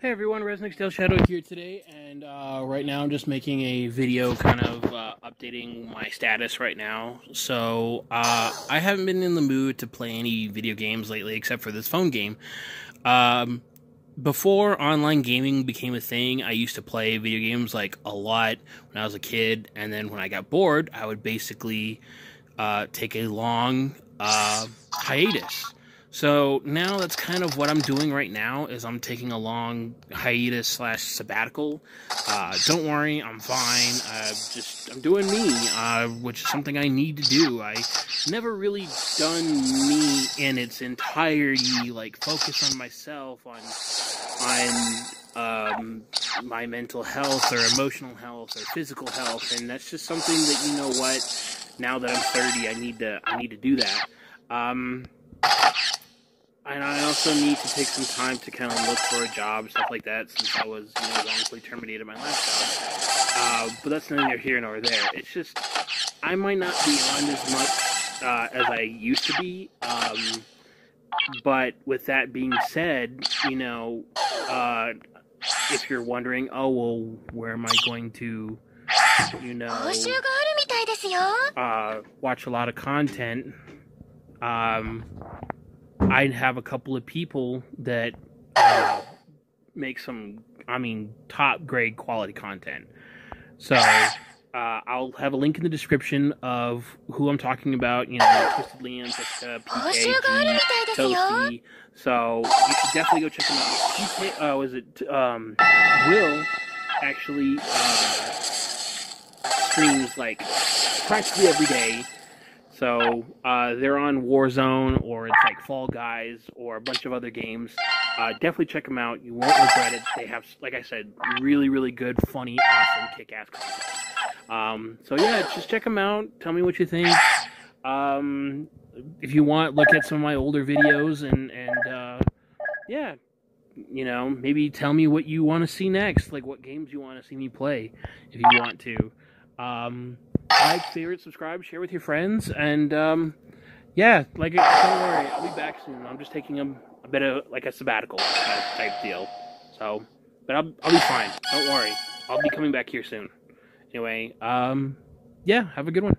Hey everyone, Reznik's Shadow here today, and uh, right now I'm just making a video kind of uh, updating my status right now. So, uh, I haven't been in the mood to play any video games lately except for this phone game. Um, before online gaming became a thing, I used to play video games like a lot when I was a kid, and then when I got bored, I would basically uh, take a long uh, hiatus so now that's kind of what I'm doing right now is I'm taking a long hiatus slash sabbatical. Uh, don't worry, I'm fine. Uh, just I'm doing me, uh, which is something I need to do. I never really done me in its entirety, like focus on myself, on on um, my mental health or emotional health or physical health, and that's just something that you know what. Now that I'm 30, I need to I need to do that. Um, and I also need to take some time to kind of look for a job, stuff like that, since I was, you know, wrongfully terminated my last job. Uh, but that's neither here nor there. It's just, I might not be on as much uh, as I used to be. Um, but with that being said, you know, uh, if you're wondering, oh, well, where am I going to, you know, uh, watch a lot of content, um, I have a couple of people that uh, make some, I mean, top grade quality content. So uh, I'll have a link in the description of who I'm talking about. You know, Twiztid Liam, Jeshika, PK, Toasty. So you should definitely go check them out. PK, uh, was it um, Will actually uh, streams like practically every day so uh, they're on Warzone or it's like Fall Guys or a bunch of other games. Uh, definitely check them out. You won't regret it. They have, like I said, really, really good, funny, awesome, kick-ass content. Um, so yeah, just check them out. Tell me what you think. Um, if you want, look at some of my older videos and and uh, yeah, you know, maybe tell me what you want to see next, like what games you want to see me play, if you want to. Um, like, favorite, subscribe, share with your friends, and um, yeah, like don't worry, I'll be back soon. I'm just taking a, a bit of like a sabbatical type deal, so but I'll I'll be fine. Don't worry, I'll be coming back here soon. Anyway, um, yeah, have a good one.